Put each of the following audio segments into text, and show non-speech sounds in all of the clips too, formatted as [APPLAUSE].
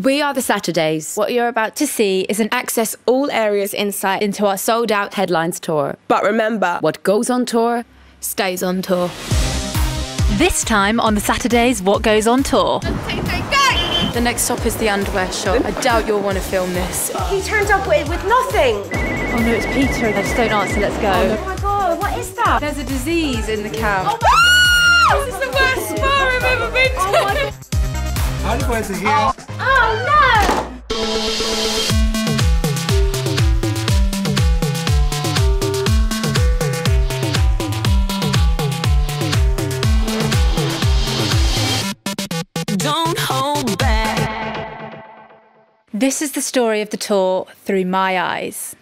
We are the Saturdays. What you're about to see is an access all areas insight into our sold out headlines tour. But remember, what goes on tour stays on tour. This time on the Saturdays, what goes on tour? The next stop is the underwear shop. I doubt you'll want to film this. He turned up with, with nothing. Oh no, it's Peter. I just don't answer. Let's go. Oh, oh my god, what is that? There's a disease in the camp. Oh, this is the worst spa I've ever been to. Oh my Underwear's are here. Oh. Oh! This is the story of the tour through my eyes.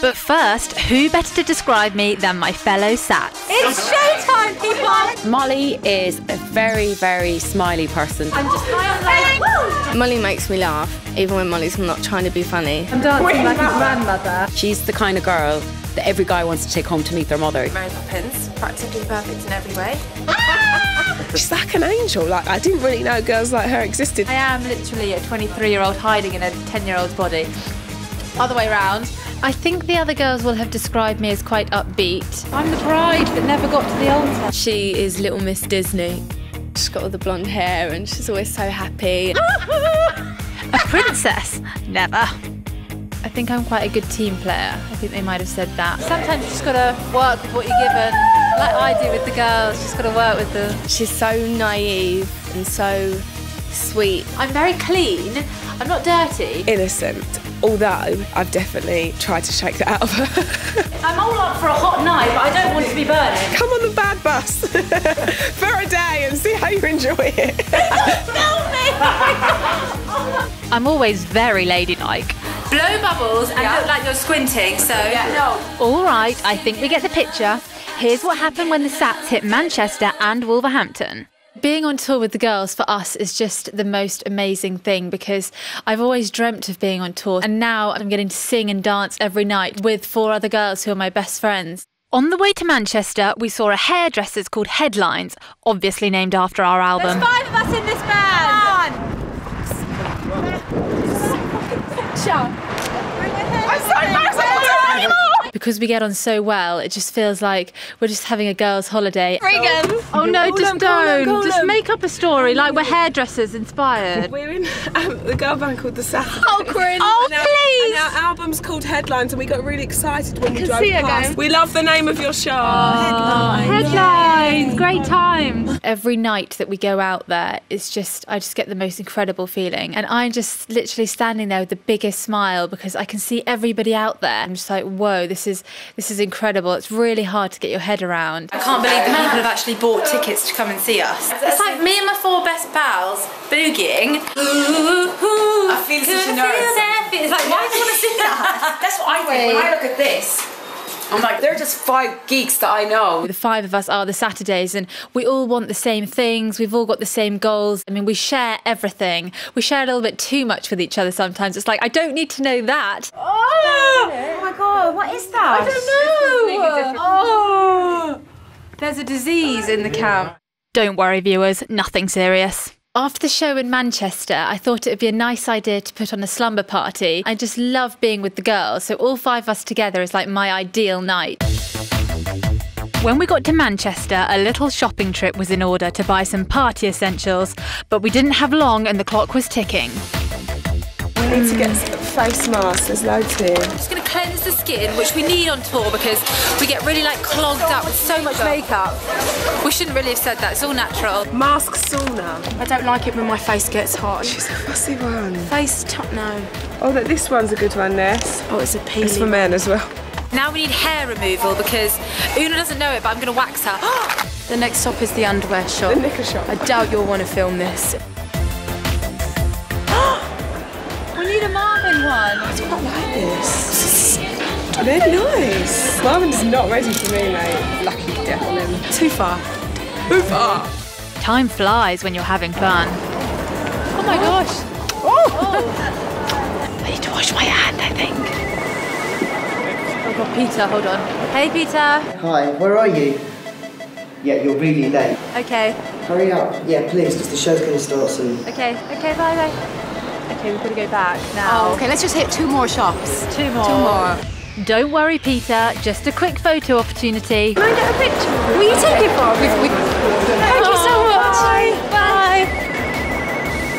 But first, who better to describe me than my fellow Sats? It's showtime, people! Mollie is a very, very smiley person. I'm just like, Mollie makes me laugh, even when Mollie's not trying to be funny. I'm dancing like a grandmother. She's the kind of girl that every guy wants to take home to meet their mother. Mary Poppins, practically perfect in every way. Ah! She's like an angel. Like I didn't really know girls like her existed. I am literally a 23 year old hiding in a 10 year old's body. Other way round. I think the other girls will have described me as quite upbeat. I'm the bride that never got to the altar. She is Little Miss Disney. She's got all the blonde hair and she's always so happy. [LAUGHS] a princess? Never. I think I'm quite a good team player. I think they might have said that. Sometimes you just gotta work with what you're given, like I do with the girls. Just gotta work with them. She's so naive and so sweet. I'm very clean. I'm not dirty. Innocent. Although I've definitely tried to shake that out of her. [LAUGHS] I'm all up for a hot night, but I don't want to be burning. Come on the bad bus [LAUGHS] for a day and see how you enjoy it. Film [LAUGHS] me! I'm always very ladylike. Blow bubbles and yeah. look like you're squinting, so. Yeah, no. All right, I think we get the picture. Here's what happened when the Sats hit Manchester and Wolverhampton. Being on tour with the girls for us is just the most amazing thing because I've always dreamt of being on tour and now I'm getting to sing and dance every night with four other girls who are my best friends. On the way to Manchester, we saw a hairdressers called Headlines, obviously named after our album. There's five of us in this band! Come on! I'm so embarrassed! Because we get on so well, it just feels like we're just having a girls' holiday. Regan! Oh no, just don't. Just make up a story like we're hairdressers inspired. [LAUGHS] We're in um, the girl band called The Saturdays. Oh, cringe. Oh, and our, please! And our album's called Headlines and we got really excited when we drove past. We love the name of your show. Oh, headlines. Headlines. Great time. Every night that we go out there, it's just, I just get the most incredible feeling. And I'm just literally standing there with the biggest smile because I can see everybody out there. I'm just like, whoa, this is this is incredible. It's really hard to get your head around. I can't believe that people have actually bought tickets to come and see us. It's like me and my four best pals boogieing. I feel such a nerd. It's like, why do you want to see that? [LAUGHS] That's what I think when I look at this. I'm like, they're just five geeks that I know. The five of us are the Saturdays, and we all want the same things. We've all got the same goals. I mean, we share everything. We share a little bit too much with each other sometimes. It's like, I don't need to know that. Oh, oh my God, what is that? I don't know. Oh. There's a disease in the camp. Don't worry, viewers, nothing serious. After the show in Manchester, I thought it would be a nice idea to put on a slumber party. I just love being with the girls, so all five of us together is like my ideal night. When we got to Manchester, a little shopping trip was in order to buy some party essentials, but we didn't have long and the clock was ticking. We need to get face masks, there's loads here. I'm just going to cleanse the skin, which we need on tour because we get really like clogged up with so much makeup. We shouldn't really have said that, it's all natural. Mask sauna. I don't like it when my face gets hot. She's a fussy one. Face top, no. Oh, that this one's a good one, Ness. Oh, it's a peely. It's for men as well. Now we need hair removal because Una doesn't know it, but I'm going to wax her. [GASPS] the next stop is the underwear shop. The knicker shop. I doubt you'll want to film this. One. I do not like this. They're nice. Marvin's not ready for me, mate. Lucky devil him. Too far. Too far. Time flies when you're having fun. Oh my gosh. Oh! oh. I need to wash my hand, I think. Oh god, Peter, hold on. Hey, Peter. Hi, where are you? Yeah, you're really late. Okay. Hurry up. Yeah, please, because the show's going to start soon. Okay, okay, bye bye. Okay, we've got to go back now. Oh, okay, let's just hit two more shops. Two more. Two more. Don't worry, Peter, just a quick photo opportunity. Can I get a picture? Will you take it for? We, we, Thank you so much. Bye. Bye.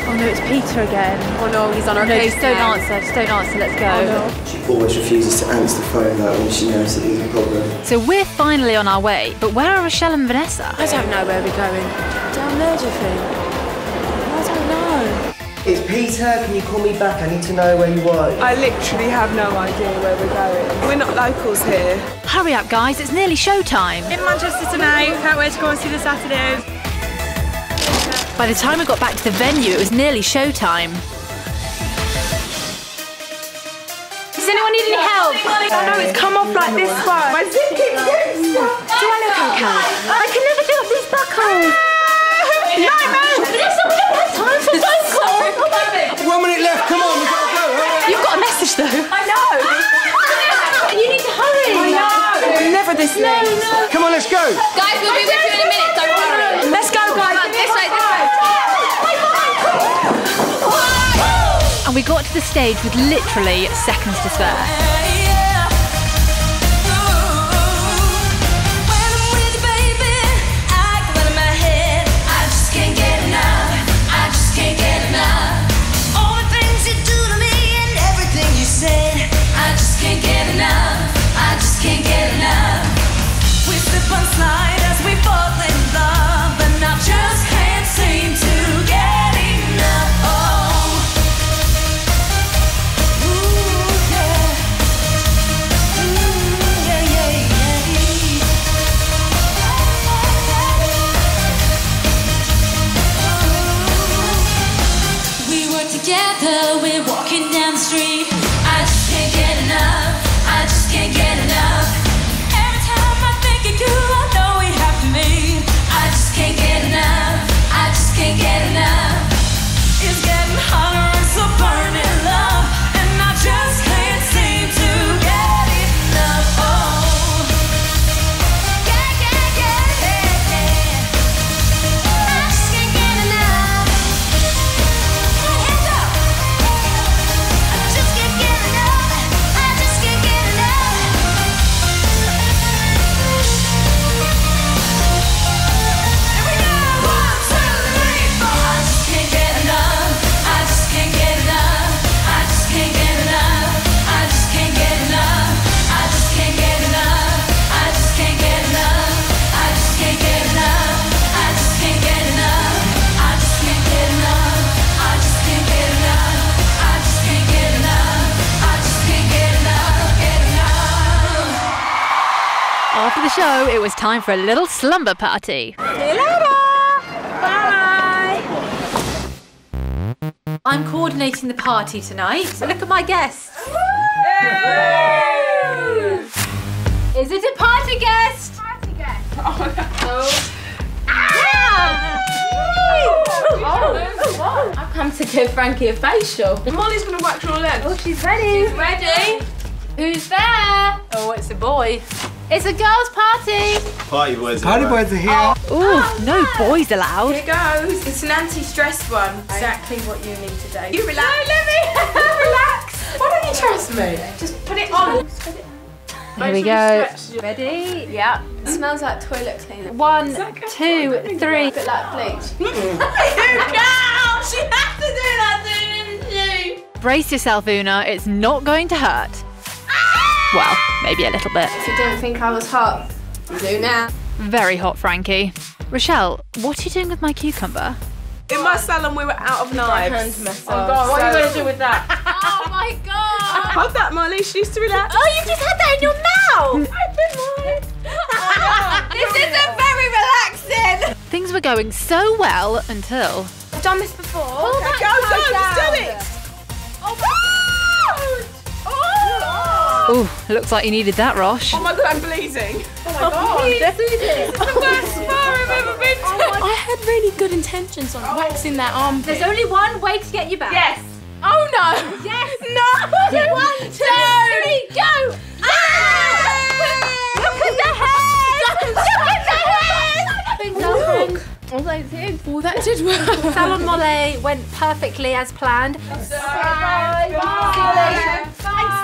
Oh no, it's Peter again. oh no, he's on our No, case just don't now. answer. Just don't answer. Let's go. Oh, she always refuses to answer the phone though when she knows that there's a problem. So we're finally on our way, but where are Rochelle and Vanessa? I don't know where we're going. Down there, do you think? I don't know. It's Peter, can you call me back? I need to know where you are. I literally have no idea where we're going. We're not locals here. Hurry up, guys, it's nearly showtime. In Manchester tonight. Can't wait to go and see the Saturdays. By the time we got back to the venue, it was nearly showtime. Does anyone need any help? Oh no, it's come off like this one. My zip keeps getting stuck. Do I look okay? I can never do up these buckles. no, no. Vanessa, we time for phone calls. One minute left. Come on, we've got to go. Hurry. You've got a message though. I know. [LAUGHS] You need to hurry. I know. Never this late. Come on, let's go. Guys, we'll be with you in a minute. Don't worry. Let's go, guys. This way, this way. And we got to the stage with literally seconds to spare. The show, it was time for a little slumber party. Bye. I'm coordinating the party tonight. Look at my guests. Is it a party guest? Party guest. [LAUGHS] Oh. oh. Ah! oh. oh I've come to give Frankie a facial. Mollie's gonna wax your legs. Oh, she's ready. Ready? Who's there? Oh, it's a boy. It's a girls' party. Party boys. Party boys are here. Oh, ooh, oh, no boys allowed. Here goes. It's an anti-stress one. Exactly what you need today. You relax. No, let me [LAUGHS] relax. Why don't you trust me? Just put it on. Here we go. Ready? Yeah. It smells like toilet cleaner. One, two, three. A bit like bleach. [LAUGHS] You girl! She had to do that, didn't she? Brace yourself, Una. It's not going to hurt. Well, maybe a little bit. If you didn't think I was hot, you do now. Very hot, Frankie. Rochelle, what are you doing with my cucumber? In my salon, we were out of knives. Hand massage. Oh God, what are you gonna do with that? [LAUGHS] Oh my god! Hold that, Mollie. She used to relax. Oh, you just had that in your mouth! [LAUGHS] [LAUGHS] this isn't very relaxing. Things were going so well until. I've done this before. Oh go, go, just do it. Ooh, looks like you needed that, Rosh. Oh my God, I'm bleeding. Oh my god. Oh, this is the worst spa I've ever been oh to. I had really good intentions on oh. waxing that arm. There's only one way to get you back. Yes. Oh no! Yes! [LAUGHS] No! One, two, three, go! Ah! Look at the head! Look at the head! Look! I was like, that did work. Salon Mole went perfectly as planned.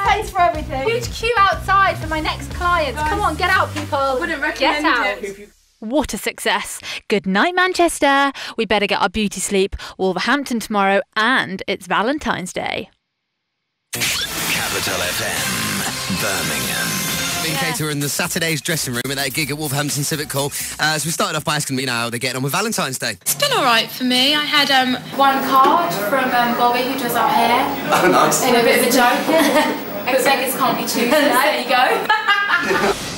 Thanks for everything. Huge queue outside for my next clients. Come on, get out, people. Wouldn't Get out. it. What a success. Good night, Manchester. We better get our beauty sleep. Wolverhampton tomorrow, and it's Valentine's Day. Capital FM, Birmingham. Me and Katie were in the Saturday's dressing room at that gig at Wolverhampton Civic Hall. Uh, so we started off by asking them, you know, how they're getting on with Valentine's Day. It's been all right for me. I had um, one card from um, Bobby who does our hair. Oh, nice. In a bit of a joke. [LAUGHS] but beggars can't be choosers. there you go. [LAUGHS]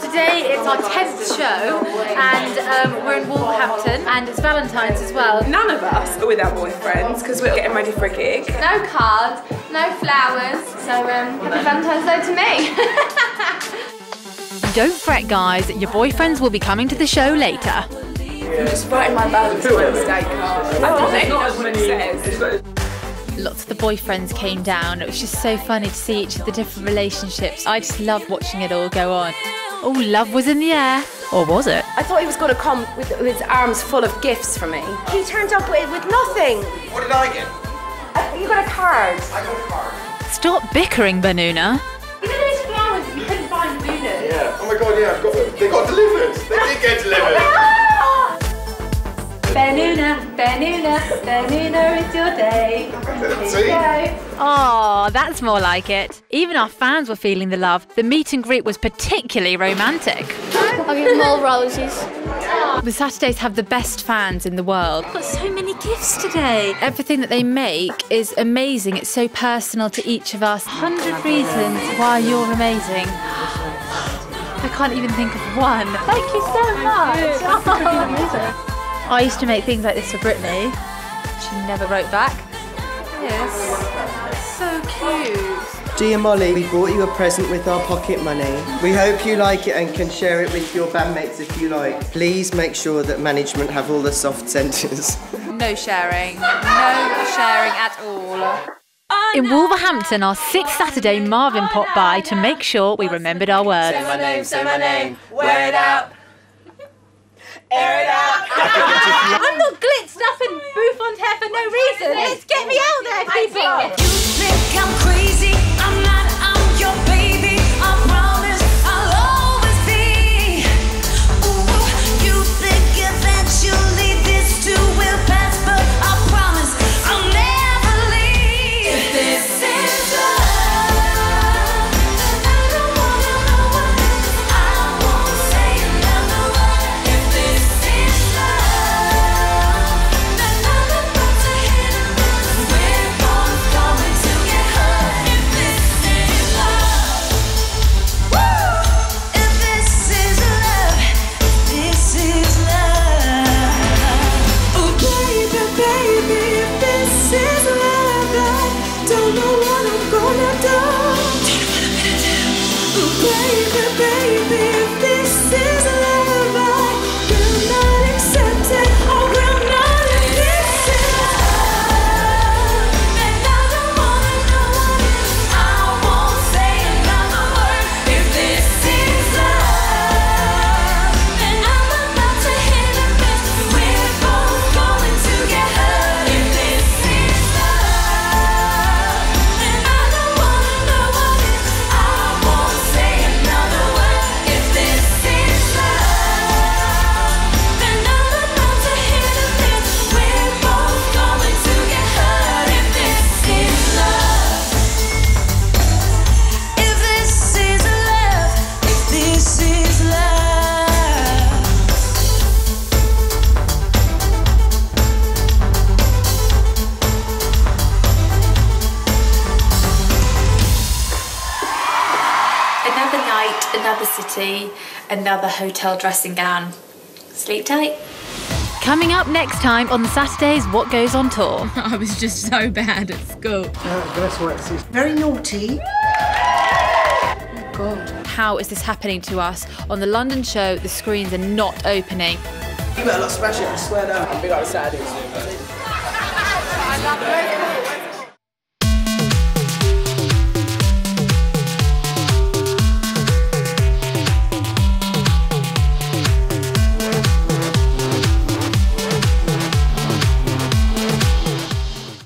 Today it's our 10th show, and um, we're in Wolverhampton, and it's Valentine's as well. None of us are with our boyfriends because we're getting ready for a gig. no cards, no flowers. So um, happy Valentine's Day to me. [LAUGHS] Don't fret, guys. Your boyfriends will be coming to the show later. I'm just writing my Valentine's Day card. I don't think that's what it says. Lots of the boyfriends came down. It was just so funny to see each of the different relationships. I just loved watching it all go on. Oh, love was in the air. Or was it? I thought he was going to come with, with his arms full of gifts for me. He turned up with, with nothing. What did I get? Uh, You got a card. I got a card. Stop bickering, Banuna. You know those flowers you couldn't find Luna? Yeah. Oh my god, yeah, I've got them. They got delivered. They did get delivered. [LAUGHS] Benuna, Benuna, Benuna, it's your day. See? Oh, that's more like it. Even our fans were feeling the love. The meet and greet was particularly romantic. I'll give them all roses. The Saturdays have the best fans in the world. Got so many gifts today. Everything that they make is amazing. It's so personal to each of us. Hundred reasons why you're amazing. I can't even think of one. Thank you so much. [LAUGHS] I used to make things like this for Britney. She never wrote back. Yes. So cute. Dear Mollie, we bought you a present with our pocket money. We hope you like it and can share it with your bandmates if you like. Please make sure that management have all the soft centres. [LAUGHS] No sharing. No sharing at all. In Wolverhampton, our sixth Saturday, Marvin popped by to make sure we remembered our words. Say my name, say my name. Wear it out. Air it out. [LAUGHS] I'm not glitzed up in bouffant hair for no reason. Let's get me out there, people. You think I'm crazy? Another another hotel dressing gown. Sleep tight. Coming up next time on Saturdays, What Goes on Tour. [LAUGHS] I was just so bad at school. Very naughty. oh, God. How is this happening to us? On the London show, the screens are not opening. You better not smash it, I swear down. Big up Saturdays.